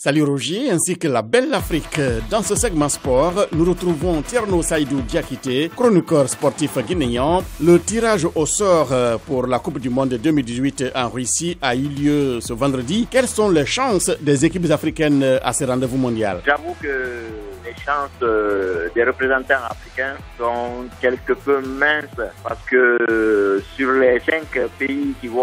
Salut Roger, ainsi que la belle Afrique. Dans ce segment sport, nous retrouvons Tierno Saïdou Diakité, chroniqueur sportif guinéen. Le tirage au sort pour la Coupe du Monde 2018 en Russie a eu lieu ce vendredi. Quelles sont les chances des équipes africaines à ce rendez-vous mondial? J'avoue que les chances des représentants africains sont quelque peu minces parce que sur les cinq pays qui vont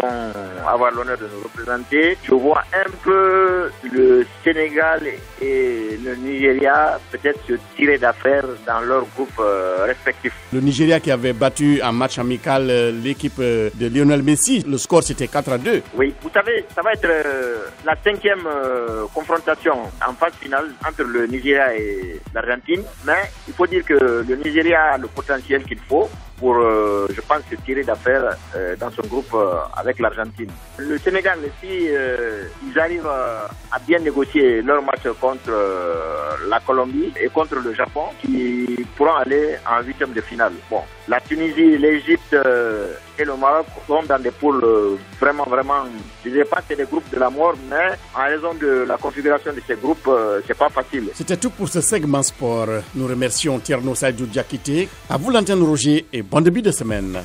avoir l'honneur de nous représenter, je vois un peu le Sénégal et le Nigeria peut-être se tirer d'affaire dans leur groupe respectif. Le Nigeria qui avait battu en match amical l'équipe de Lionel Messi, le score c'était 4 à 2. Oui, vous savez, ça va être la cinquième confrontation en phase finale entre le Nigeria et l'Argentine, mais il faut dire que le Nigeria a le potentiel qu'il faut pour, euh, je pense, se tirer d'affaire euh, dans son groupe euh, avec l'Argentine. Le Sénégal, si ils arrivent à bien négocier leur match contre la Colombie et contre le Japon, qui pourront aller en huitième de finale. Bon, la Tunisie, l'Égypte et le Maroc sont dans des poules vraiment, vraiment, je ne dirais pas c'est des groupes de la mort, mais en raison de la configuration de ces groupes, c'est pas facile. C'était tout pour ce segment sport. Nous remercions Tierno Saïdou Diakité, à vous l'antenne Roger et bon début de semaine.